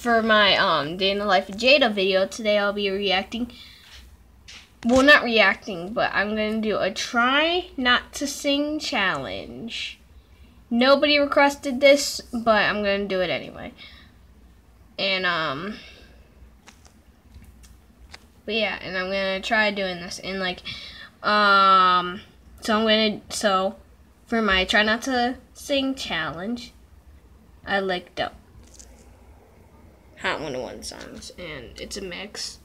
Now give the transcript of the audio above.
for my um day in the life of Jaeda video. Today I'll be reacting well not reacting but I'm gonna do a try not to sing challenge. Nobody requested this but I'm gonna do it anyway. And um but yeah and I'm gonna try doing this. And like um so I'm gonna so for my try not to sing challenge I licked up Hot 101 songs, and it's a mix.